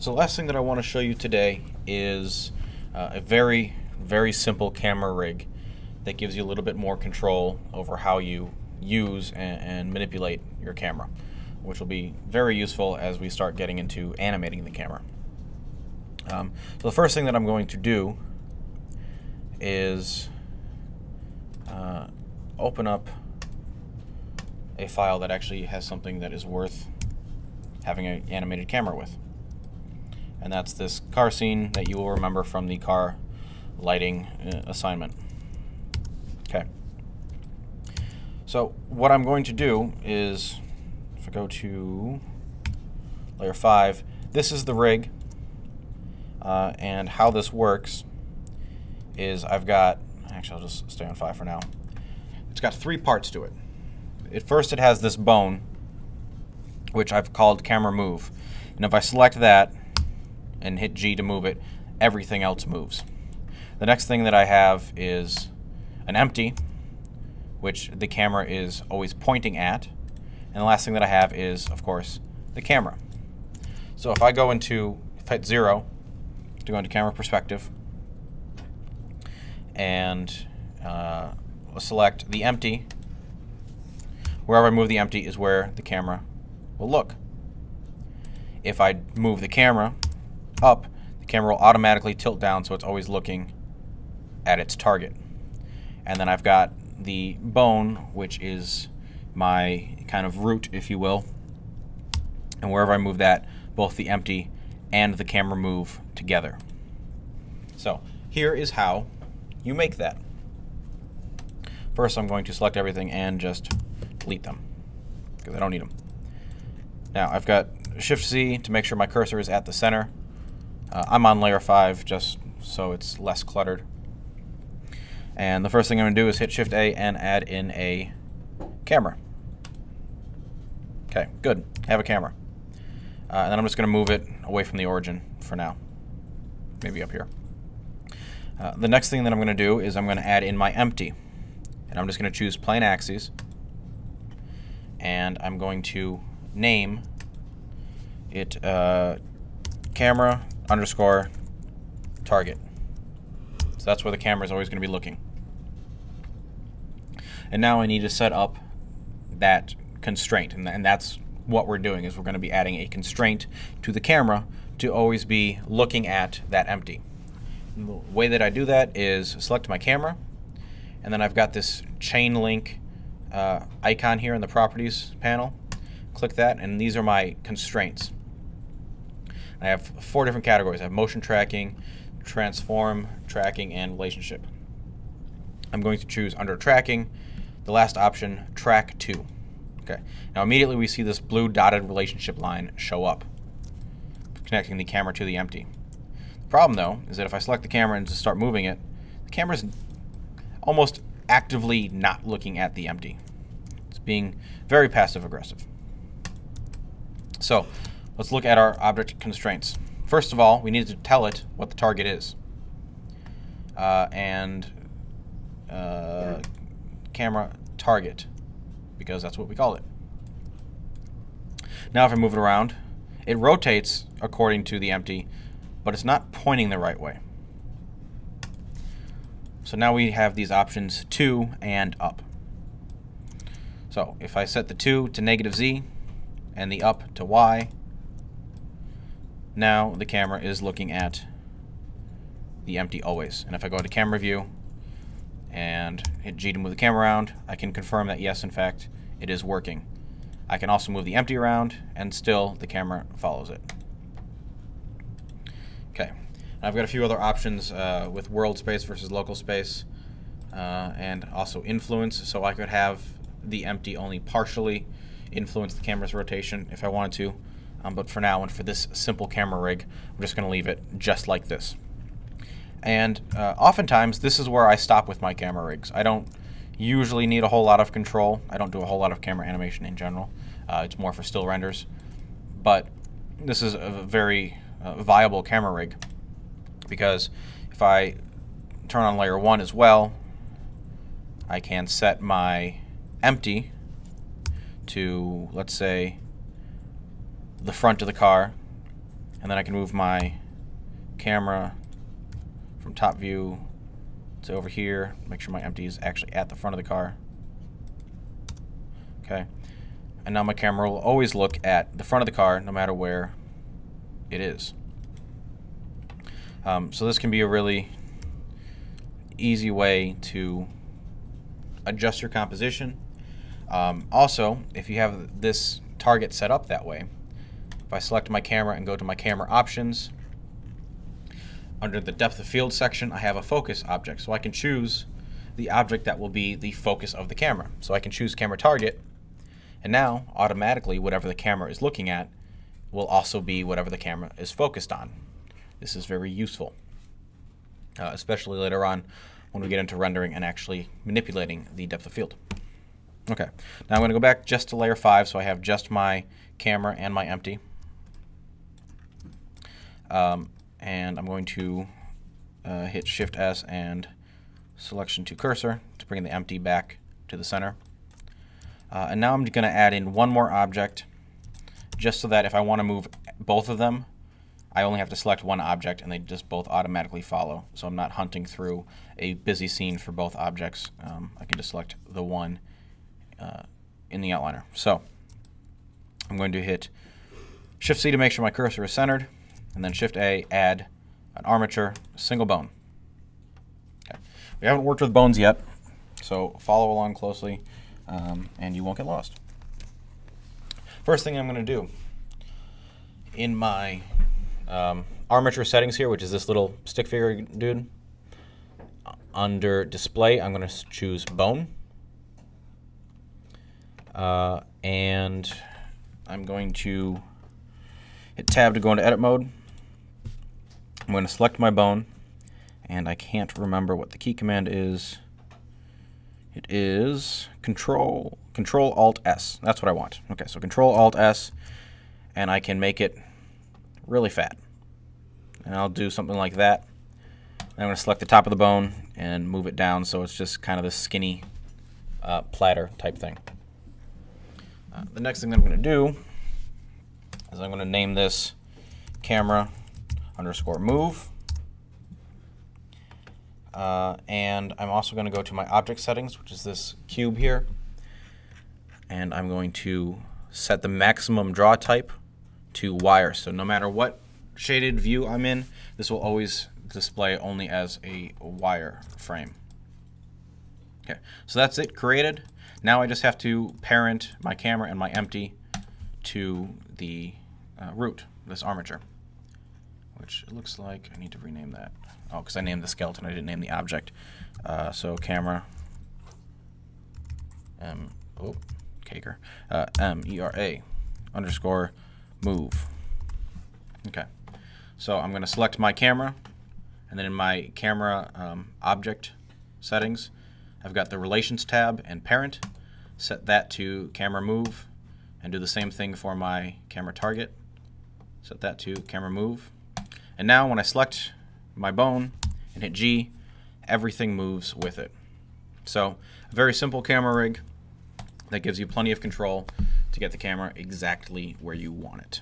So the last thing that I want to show you today is uh, a very, very simple camera rig that gives you a little bit more control over how you use and, and manipulate your camera, which will be very useful as we start getting into animating the camera. Um, so the first thing that I'm going to do is uh, open up a file that actually has something that is worth having an animated camera with. And that's this car scene that you will remember from the car lighting uh, assignment. Okay. So what I'm going to do is, if I go to layer 5, this is the rig. Uh, and how this works is I've got, actually I'll just stay on 5 for now. It's got three parts to it. At first it has this bone, which I've called camera move. And if I select that and hit G to move it, everything else moves. The next thing that I have is an empty, which the camera is always pointing at. And the last thing that I have is, of course, the camera. So if I go into, if I hit zero, to go into camera perspective, and uh, select the empty, wherever I move the empty is where the camera will look. If I move the camera up, the camera will automatically tilt down so it's always looking at its target. And then I've got the bone, which is my kind of root, if you will. And wherever I move that, both the empty and the camera move together. So here is how you make that. First, I'm going to select everything and just delete them because I don't need them. Now, I've got Shift Z to make sure my cursor is at the center. Uh, I'm on layer 5 just so it's less cluttered. And the first thing I'm going to do is hit Shift A and add in a camera. Okay, good. Have a camera. Uh, and then I'm just going to move it away from the origin for now. Maybe up here. Uh, the next thing that I'm going to do is I'm going to add in my empty. And I'm just going to choose plain axes. And I'm going to name it uh, camera underscore target. So that's where the camera is always going to be looking. And now I need to set up that constraint. And, and that's what we're doing is we're going to be adding a constraint to the camera to always be looking at that empty. And the way that I do that is select my camera, and then I've got this chain link uh, icon here in the properties panel. Click that, and these are my constraints. I have four different categories. I have motion tracking, transform, tracking, and relationship. I'm going to choose under tracking, the last option, track to. Okay. Now immediately we see this blue dotted relationship line show up, connecting the camera to the empty. The problem though is that if I select the camera and just start moving it, the camera's almost actively not looking at the empty. It's being very passive aggressive. So let's look at our object constraints. First of all, we need to tell it what the target is. Uh, and uh, camera target, because that's what we call it. Now if I move it around, it rotates according to the empty, but it's not pointing the right way. So now we have these options To and up. So if I set the 2 to negative z and the up to y, now the camera is looking at the empty always. And if I go to camera view and hit G to move the camera around, I can confirm that yes, in fact, it is working. I can also move the empty around and still the camera follows it. Okay, I've got a few other options uh, with world space versus local space uh, and also influence. So I could have the empty only partially influence the camera's rotation if I wanted to. Um, but for now and for this simple camera rig, I'm just going to leave it just like this. And uh, oftentimes, this is where I stop with my camera rigs. I don't usually need a whole lot of control. I don't do a whole lot of camera animation in general. Uh, it's more for still renders. But this is a very uh, viable camera rig because if I turn on layer 1 as well, I can set my empty to, let's say, the front of the car, And then I can move my camera from top view to over here, make sure my empty is actually at the front of the car. Okay. And now my camera will always look at the front of the car no matter where it is. Um, so this can be a really easy way to adjust your composition. Um, also, if you have this target set up that way, if I select my camera and go to my camera options, under the depth of field section, I have a focus object. So I can choose the object that will be the focus of the camera. So I can choose camera target, and now automatically whatever the camera is looking at will also be whatever the camera is focused on. This is very useful, uh, especially later on when we get into rendering and actually manipulating the depth of field. Okay, now I'm going to go back just to layer 5 so I have just my camera and my empty. Um, and I'm going to uh, hit Shift S and selection to cursor to bring the empty back to the center. Uh, and now I'm going to add in one more object just so that if I want to move both of them, I only have to select one object and they just both automatically follow. So I'm not hunting through a busy scene for both objects. Um, I can just select the one uh, in the outliner. So I'm going to hit Shift C to make sure my cursor is centered and then Shift A, add an armature, single bone. Okay. We haven't worked with bones yet, so follow along closely um, and you won't get lost. First thing I'm going to do, in my um, armature settings here, which is this little stick figure dude, under display, I'm going to choose bone. Uh, and I'm going to hit tab to go into edit mode. I'm going to select my bone, and I can't remember what the key command is. It is Control Control Alt S. That's what I want. Okay, so Control Alt S, and I can make it really fat. And I'll do something like that. I'm going to select the top of the bone and move it down so it's just kind of this skinny uh, platter type thing. Uh, the next thing that I'm going to do is I'm going to name this camera underscore move. Uh, and I'm also going to go to my object settings, which is this cube here. And I'm going to set the maximum draw type to wire. So no matter what shaded view I'm in, this will always display only as a wire frame. Okay, so that's it created. Now I just have to parent my camera and my empty to the uh, root, this armature which looks like I need to rename that. Oh, because I named the skeleton, I didn't name the object. Uh, so camera, M, oh, Kaker, uh, M E R A underscore move. Okay, so I'm going to select my camera, and then in my camera um, object settings, I've got the relations tab and parent. Set that to camera move, and do the same thing for my camera target. Set that to camera move. And now when I select my bone and hit G, everything moves with it. So a very simple camera rig that gives you plenty of control to get the camera exactly where you want it.